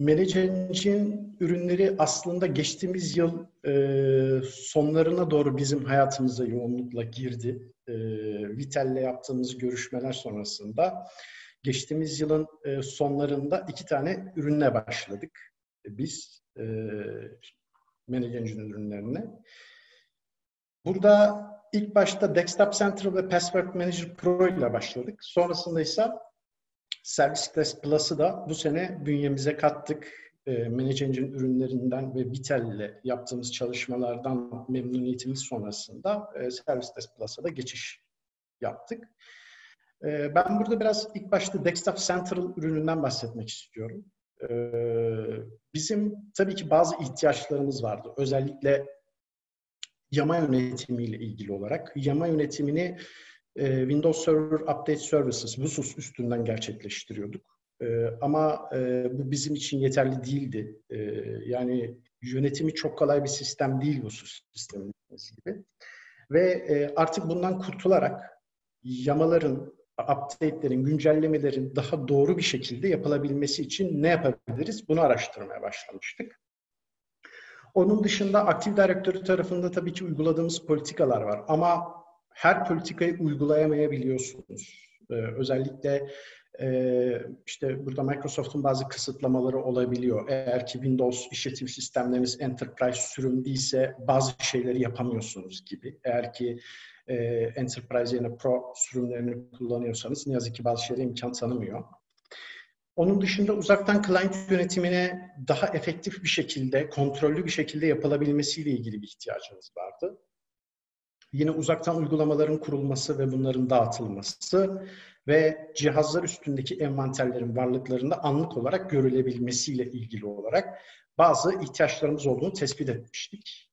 Engine ürünleri aslında geçtiğimiz yıl e, sonlarına doğru bizim hayatımıza yoğunlukla girdi. E, Vitel'le yaptığımız görüşmeler sonrasında geçtiğimiz yılın e, sonlarında iki tane ürünle başladık. Biz e, Engine ürünlerine. Burada ilk başta Desktop Central ve Password Manager Pro ile başladık. Sonrasında ise Service Class Plus'ı da bu sene bünyemize kattık. E, Manage Engine ürünlerinden ve Vitel ile yaptığımız çalışmalardan memnuniyetimiz sonrasında e, Service Plus'a da geçiş yaptık. E, ben burada biraz ilk başta Desktop Central ürününden bahsetmek istiyorum. E, bizim tabii ki bazı ihtiyaçlarımız vardı. Özellikle yama yönetimiyle ilgili olarak. Yama yönetimini e, Windows Server Update Services, VSUS üstünden gerçekleştiriyorduk. E, ama e, bu bizim için yeterli değildi. E, yani yönetimi çok kolay bir sistem değil VSUS sistemimiz gibi. Ve e, artık bundan kurtularak yamaların, update'lerin, güncellemelerin daha doğru bir şekilde yapılabilmesi için ne yapabiliriz? Bunu araştırmaya başlamıştık. Onun dışında Active Directory tarafında tabii ki uyguladığımız politikalar var. Ama her politikayı uygulayamayabiliyorsunuz. Ee, özellikle e, işte burada Microsoft'un bazı kısıtlamaları olabiliyor. Eğer ki Windows işletim sistemleriniz Enterprise sürüm değilse bazı şeyleri yapamıyorsunuz gibi. Eğer ki e, Enterprise yerine Pro sürümlerini kullanıyorsanız ne yazık ki bazı şeylere imkan tanımıyor. Onun dışında uzaktan client yönetimine daha efektif bir şekilde, kontrollü bir şekilde yapılabilmesiyle ilgili bir ihtiyacımız vardı. Yine uzaktan uygulamaların kurulması ve bunların dağıtılması ve cihazlar üstündeki envanterlerin varlıklarında anlık olarak görülebilmesiyle ilgili olarak bazı ihtiyaçlarımız olduğunu tespit etmiştik.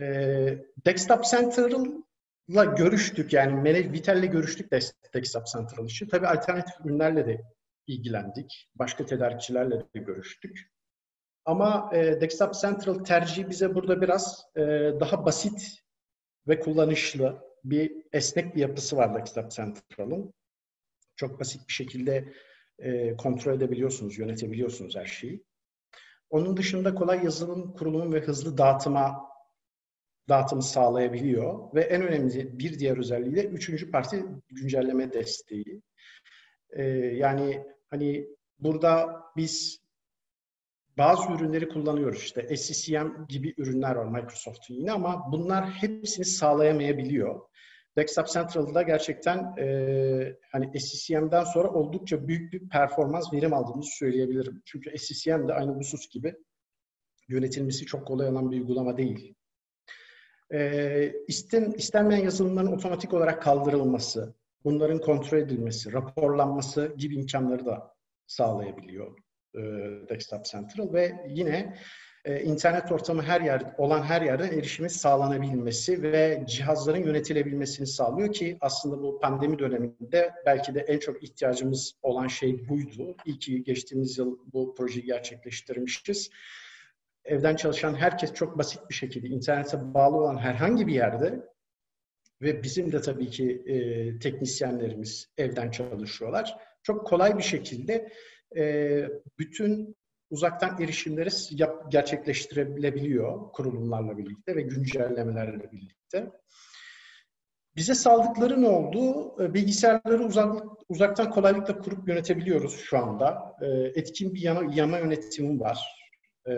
Ee, Desktop Central'la görüştük yani Vital'le görüştük Desktop Central için. Tabii alternatif ürünlerle de ilgilendik. Başka tedarikçilerle de görüştük. Ama e, Desktop Central tercihi bize burada biraz e, daha basit ve kullanışlı bir esnek bir yapısı var Desktop Central'ın. Çok basit bir şekilde e, kontrol edebiliyorsunuz, yönetebiliyorsunuz her şeyi. Onun dışında kolay yazılım kurulumu ve hızlı dağıtıma dağıtımı sağlayabiliyor ve en önemli bir diğer özelliği de üçüncü parti güncelleme desteği. Ee, yani hani burada biz bazı ürünleri kullanıyoruz işte SCCM gibi ürünler var Microsoft'un yine ama bunlar hepsini sağlayamayabiliyor. Desktop Central'da gerçekten e, hani SCCM'den sonra oldukça büyük bir performans verim aldığımızı söyleyebilirim. Çünkü SCCM de aynı Busus gibi yönetilmesi çok kolay olan bir uygulama değil. E, isten, istenmeyen yazılımların otomatik olarak kaldırılması, bunların kontrol edilmesi, raporlanması gibi imkanları da sağlayabiliyor e, Desktop Central ve yine e, internet ortamı her yer olan her yerden erişimi sağlanabilmesi ve cihazların yönetilebilmesini sağlıyor ki aslında bu pandemi döneminde belki de en çok ihtiyacımız olan şey buydu. İyi ki geçtiğimiz yıl bu projeyi gerçekleştirmişiz. Evden çalışan herkes çok basit bir şekilde internete bağlı olan herhangi bir yerde ve bizim de tabii ki e, teknisyenlerimiz evden çalışıyorlar. Çok kolay bir şekilde e, bütün uzaktan erişimleri yap, gerçekleştirebiliyor kurulumlarla birlikte ve güncellemelerle birlikte. Bize saldıkları ne oldu? E, bilgisayarları uzak, uzaktan kolaylıkla kurup yönetebiliyoruz şu anda. E, etkin bir yana, yama yönetimi var. E,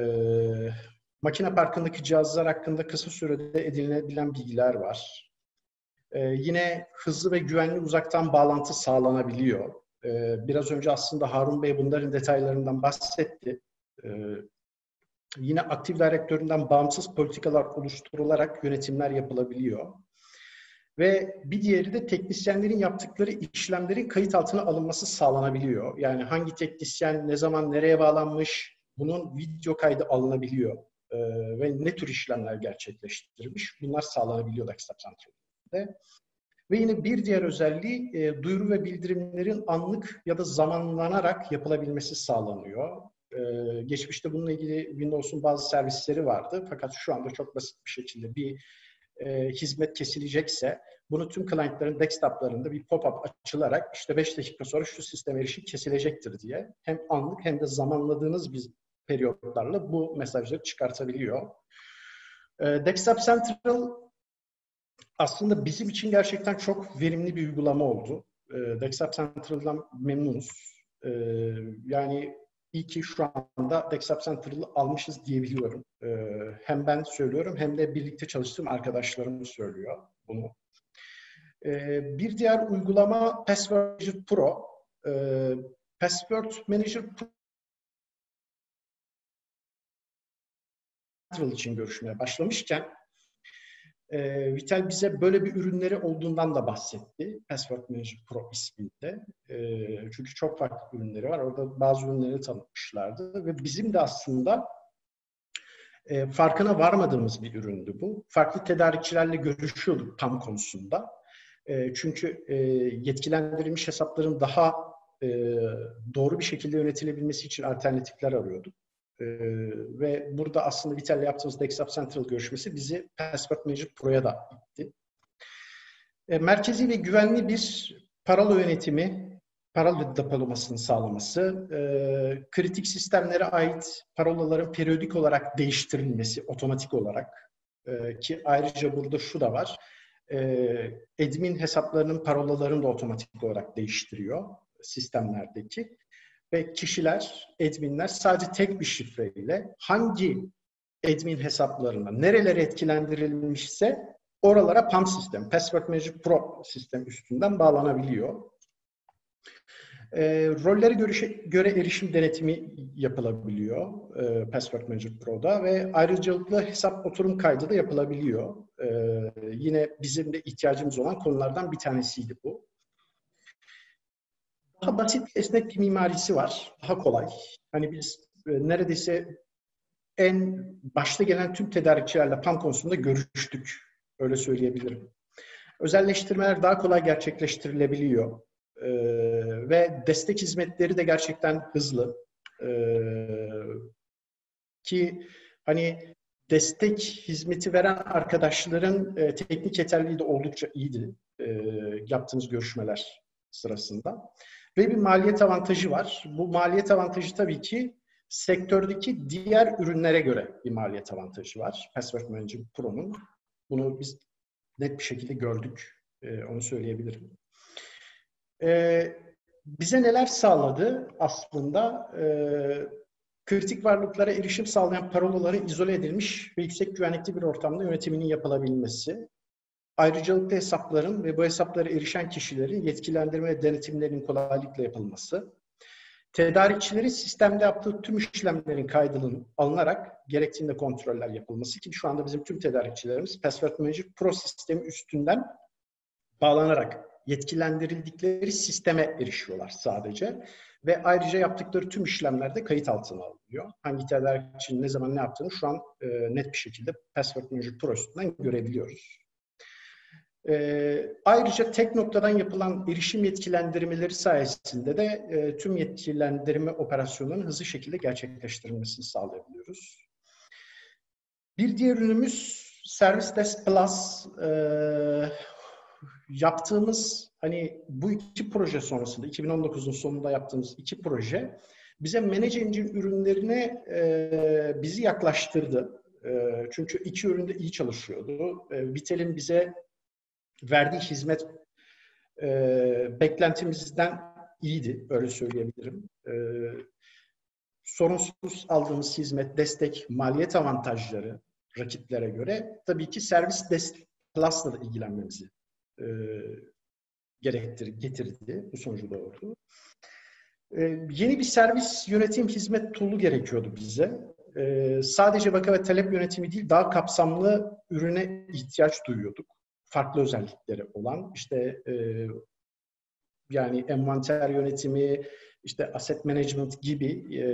makine parkındaki cihazlar hakkında kısa sürede edinilebilen bilgiler var. Yine hızlı ve güvenli uzaktan bağlantı sağlanabiliyor. Biraz önce aslında Harun Bey bunların detaylarından bahsetti. Yine aktif direktöründen bağımsız politikalar oluşturularak yönetimler yapılabiliyor. Ve bir diğeri de teknisyenlerin yaptıkları işlemlerin kayıt altına alınması sağlanabiliyor. Yani hangi teknisyen ne zaman nereye bağlanmış bunun video kaydı alınabiliyor. Ee, ve ne tür işlemler gerçekleştirmiş bunlar sağlanabiliyor Desktop Central'de. Ve yine bir diğer özelliği e, duyuru ve bildirimlerin anlık ya da zamanlanarak yapılabilmesi sağlanıyor. Ee, geçmişte bununla ilgili Windows'un bazı servisleri vardı. Fakat şu anda çok basit bir şekilde bir e, hizmet kesilecekse Bunu tüm client'ların desktop'larında bir pop-up açılarak işte 5 dakika sonra şu sistem erişim kesilecektir diye hem anlık hem de zamanladığınız bir periyotlarla bu mesajları çıkartabiliyor. E, Desktop Central aslında bizim için gerçekten çok verimli bir uygulama oldu. E, Desktop Central'dan memnunuz. E, yani iyi ki şu anda Desktop Central'ı almışız diyebiliyorum. E, hem ben söylüyorum hem de birlikte çalıştığım arkadaşlarım söylüyor bunu. Bir diğer uygulama Password Manager Pro. Password Manager Pro için görüşmeye başlamışken e, Vitel bize böyle bir ürünleri olduğundan da bahsetti. Password Manager Pro isminde. E, çünkü çok farklı ürünleri var. Orada bazı ürünleri tanıtmışlardı. Ve bizim de aslında e, farkına varmadığımız bir üründü bu. Farklı tedarikçilerle görüşüyorduk tam konusunda. E, çünkü e, yetkilendirilmiş hesapların daha e, doğru bir şekilde yönetilebilmesi için alternatifler arıyorduk. Ee, ve burada aslında Vitel'le yaptığımız Desktop Central görüşmesi bizi Passport Manager Pro'ya da itti. E, merkezi ve güvenli bir parola yönetimi, parola depolamasını sağlaması, e, kritik sistemlere ait parolaların periyodik olarak değiştirilmesi, otomatik olarak e, ki ayrıca burada şu da var, e, admin hesaplarının parolalarını da otomatik olarak değiştiriyor sistemlerdeki ve kişiler, adminler sadece tek bir şifreyle hangi admin hesaplarına nereleri etkilendirilmişse oralara PAM sistem, Password Manager Pro sistem üstünden bağlanabiliyor. E, rollere göre, göre erişim denetimi yapılabiliyor e, Password Manager Pro'da ve ayrıcalıklı hesap oturum kaydı da yapılabiliyor. E, yine bizim de ihtiyacımız olan konulardan bir tanesiydi bu daha basit, esnek bir mimarisi var. Daha kolay. Hani biz e, neredeyse en başta gelen tüm tedarikçilerle PAM konusunda görüştük. Öyle söyleyebilirim. Özelleştirmeler daha kolay gerçekleştirilebiliyor. Ee, ve destek hizmetleri de gerçekten hızlı. Ee, ki hani destek hizmeti veren arkadaşların e, teknik yeterliliği de oldukça iyiydi e, yaptığımız görüşmeler sırasında. Ve bir maliyet avantajı var. Bu maliyet avantajı tabii ki sektördeki diğer ürünlere göre bir maliyet avantajı var. Password Manager Pro'nun. Bunu biz net bir şekilde gördük. Ee, onu söyleyebilirim. Ee, bize neler sağladı aslında? Ee, kritik varlıklara erişim sağlayan parolaların izole edilmiş ve yüksek güvenlikli bir ortamda yönetiminin yapılabilmesi ayrıcalıklı hesapların ve bu hesaplara erişen kişilerin yetkilendirme ve denetimlerinin kolaylıkla yapılması, tedarikçilerin sistemde yaptığı tüm işlemlerin kaydının alınarak gerektiğinde kontroller yapılması ki şu anda bizim tüm tedarikçilerimiz Password Manager Pro sistemi üstünden bağlanarak yetkilendirildikleri sisteme erişiyorlar sadece. Ve ayrıca yaptıkları tüm işlemlerde kayıt altına alınıyor. Hangi tedarikçinin ne zaman ne yaptığını şu an e, net bir şekilde Password Manager Pro üstünden görebiliyoruz. E, ayrıca tek noktadan yapılan erişim yetkilendirmeleri sayesinde de e, tüm yetkilendirme operasyonlarının hızlı şekilde gerçekleştirilmesini sağlayabiliyoruz. Bir diğer ürünümüz Service Desk Plus. E, yaptığımız hani bu iki proje sonrasında 2019'un sonunda yaptığımız iki proje bize Manage Engine ürünlerine e, bizi yaklaştırdı. E, çünkü iki üründe iyi çalışıyordu. E, Vitel'in bize verdiği hizmet e, beklentimizden iyiydi, öyle söyleyebilirim. E, sorunsuz aldığımız hizmet, destek, maliyet avantajları rakiplere göre tabii ki servis destek da ilgilenmemizi e, gerektir, getirdi. Bu sonucu doğurdu. E, yeni bir servis yönetim hizmet tool'u gerekiyordu bize. E, sadece vaka ve talep yönetimi değil, daha kapsamlı ürüne ihtiyaç duyuyorduk farklı özellikleri olan işte e, yani envanter yönetimi, işte asset management gibi, e,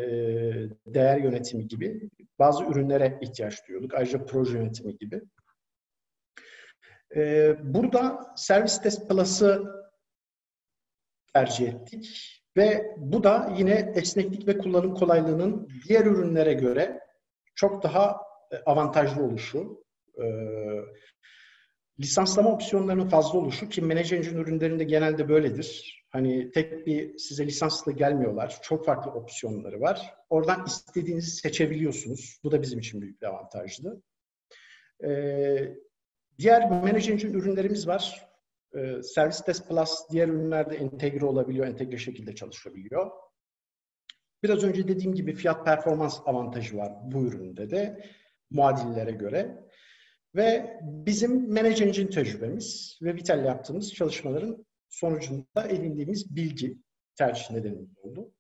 değer yönetimi gibi bazı ürünlere ihtiyaç duyuyorduk. Ayrıca proje yönetimi gibi. E, burada Service Test Plus'ı tercih ettik. Ve bu da yine esneklik ve kullanım kolaylığının diğer ürünlere göre çok daha avantajlı oluşu. Lisanslama opsiyonlarının fazla oluşu ki Manage ürünlerinde genelde böyledir. Hani tek bir size lisansla gelmiyorlar. Çok farklı opsiyonları var. Oradan istediğinizi seçebiliyorsunuz. Bu da bizim için büyük bir avantajlı. Ee, diğer Manage ürünlerimiz var. Ee, Service Desk Plus diğer ürünlerde entegre olabiliyor, entegre şekilde çalışabiliyor. Biraz önce dediğim gibi fiyat performans avantajı var bu üründe de muadillere göre. Ve bizim Manage tecrübemiz ve Vital yaptığımız çalışmaların sonucunda edindiğimiz bilgi tercih nedenimiz oldu.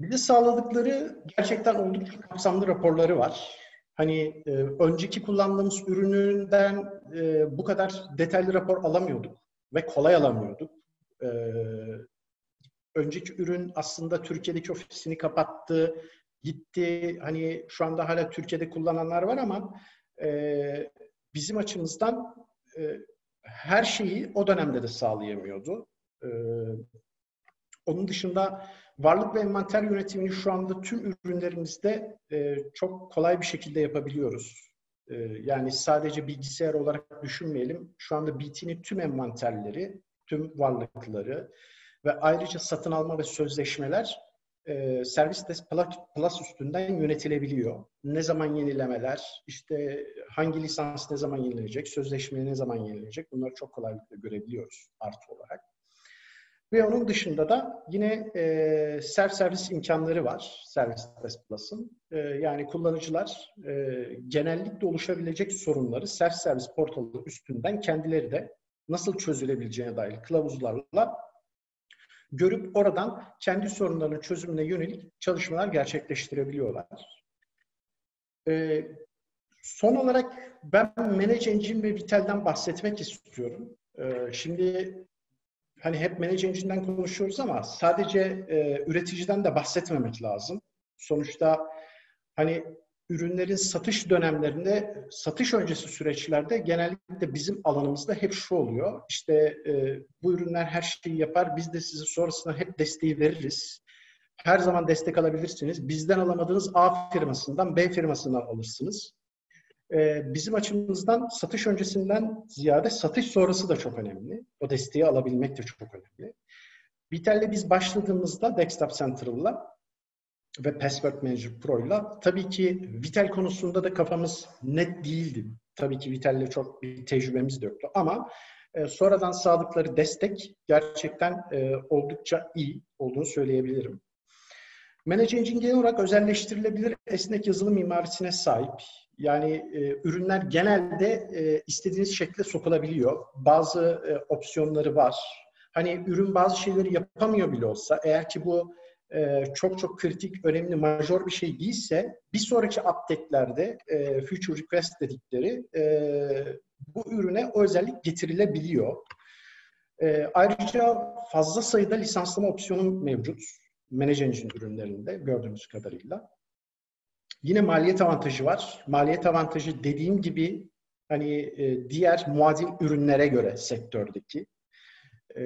Bir de sağladıkları gerçekten oldukça kapsamlı raporları var. Hani e, önceki kullandığımız ürününden e, bu kadar detaylı rapor alamıyorduk ve kolay alamıyorduk. E, önceki ürün aslında Türkiye'deki ofisini kapattı, gitti. Hani şu anda hala Türkiye'de kullananlar var ama e, bizim açımızdan e, her şeyi o dönemde de sağlayamıyordu. E, onun dışında varlık ve envanter yönetimini şu anda tüm ürünlerimizde e, çok kolay bir şekilde yapabiliyoruz. E, yani sadece bilgisayar olarak düşünmeyelim. Şu anda BT'nin tüm envanterleri, tüm varlıkları ve ayrıca satın alma ve sözleşmeler e, servis desk plus üstünden yönetilebiliyor. Ne zaman yenilemeler, işte hangi lisans ne zaman yenilenecek, sözleşme ne zaman yenilenecek bunları çok kolaylıkla görebiliyoruz artı olarak. Ve onun dışında da yine e, self servis imkanları var Service Desk Plus'ın. E, yani kullanıcılar e, genellikle oluşabilecek sorunları self servis portalı üstünden kendileri de nasıl çözülebileceğine dair kılavuzlarla görüp oradan kendi sorunlarının çözümüne yönelik çalışmalar gerçekleştirebiliyorlar. Ee, son olarak ben Manage ve Vital'den bahsetmek istiyorum. Ee, şimdi hani hep Manage Engine'den konuşuyoruz ama sadece e, üreticiden de bahsetmemek lazım. Sonuçta hani ürünlerin satış dönemlerinde, satış öncesi süreçlerde genellikle bizim alanımızda hep şu oluyor. İşte e, bu ürünler her şeyi yapar, biz de size sonrasında hep desteği veririz. Her zaman destek alabilirsiniz. Bizden alamadığınız A firmasından B firmasından alırsınız. E, bizim açımızdan satış öncesinden ziyade satış sonrası da çok önemli. O desteği alabilmek de çok önemli. Vitel'le biz başladığımızda Desktop Central'la ve Password Manager Pro'yla tabii ki Vitel konusunda da kafamız net değildi. Tabii ki Vitel'le çok bir tecrübemiz de yoktu ama e, sonradan sağladıkları destek gerçekten e, oldukça iyi olduğunu söyleyebilirim. Manage Engine genel olarak özelleştirilebilir esnek yazılım mimarisine sahip. Yani e, ürünler genelde e, istediğiniz şekilde sokulabiliyor. Bazı e, opsiyonları var. Hani ürün bazı şeyleri yapamıyor bile olsa, eğer ki bu e, çok çok kritik, önemli, major bir şey değilse bir sonraki update'lerde e, future request dedikleri e, bu ürüne o özellik getirilebiliyor. E, ayrıca fazla sayıda lisanslama opsiyonu mevcut. Manage Engine ürünlerinde gördüğümüz kadarıyla. Yine maliyet avantajı var. Maliyet avantajı dediğim gibi hani e, diğer muadil ürünlere göre sektördeki. E,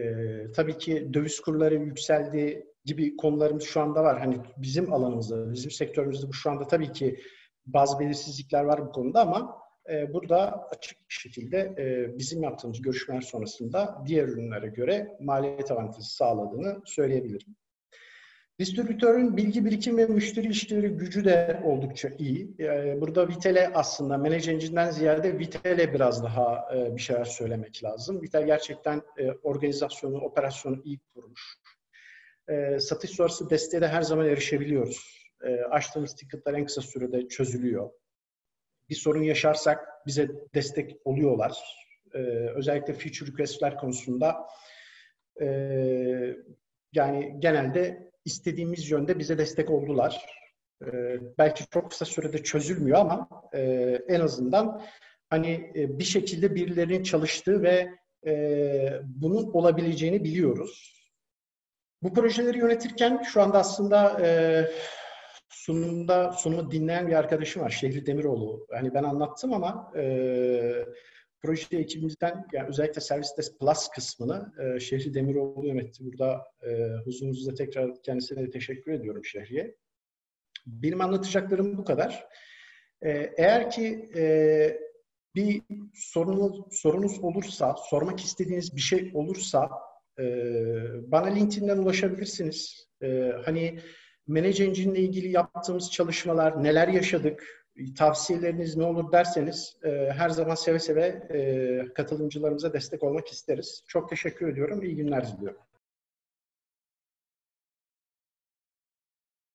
tabii ki döviz kurları yükseldi, gibi konularımız şu anda var. Hani bizim alanımızda, bizim sektörümüzde bu şu anda tabii ki bazı belirsizlikler var bu konuda ama e, burada açık bir şekilde e, bizim yaptığımız görüşmeler sonrasında diğer ürünlere göre maliyet avantajı sağladığını söyleyebilirim. Distribütörün bilgi birikim ve müşteri ilişkileri gücü de oldukça iyi. E, burada Vitel'e aslında Manage Engine'den ziyade Vitel'e biraz daha e, bir şeyler söylemek lazım. Vitel gerçekten e, organizasyonu, operasyonu iyi kurmuş e, satış sonrası desteğe de her zaman erişebiliyoruz. E, açtığımız ticketlar en kısa sürede çözülüyor. Bir sorun yaşarsak bize destek oluyorlar. E, özellikle feature request'ler konusunda e, yani genelde istediğimiz yönde bize destek oldular. E, belki çok kısa sürede çözülmüyor ama e, en azından hani e, bir şekilde birilerinin çalıştığı ve e, bunun olabileceğini biliyoruz. Bu projeleri yönetirken şu anda aslında e, sunumda sunumu dinleyen bir arkadaşım var. Şehri Demiroğlu. Hani ben anlattım ama e, proje ekibimizden yani özellikle Service Desk Plus kısmını e, Şehri Demiroğlu yönetti. Burada e, huzurunuzda tekrar kendisine de teşekkür ediyorum Şehri'ye. Benim anlatacaklarım bu kadar. E, eğer ki e, bir sorunuz, sorunuz olursa, sormak istediğiniz bir şey olursa bana LinkedIn'den ulaşabilirsiniz. E, hani Manage ilgili yaptığımız çalışmalar, neler yaşadık, tavsiyeleriniz ne olur derseniz e, her zaman seve seve e, katılımcılarımıza destek olmak isteriz. Çok teşekkür ediyorum. İyi günler diliyorum.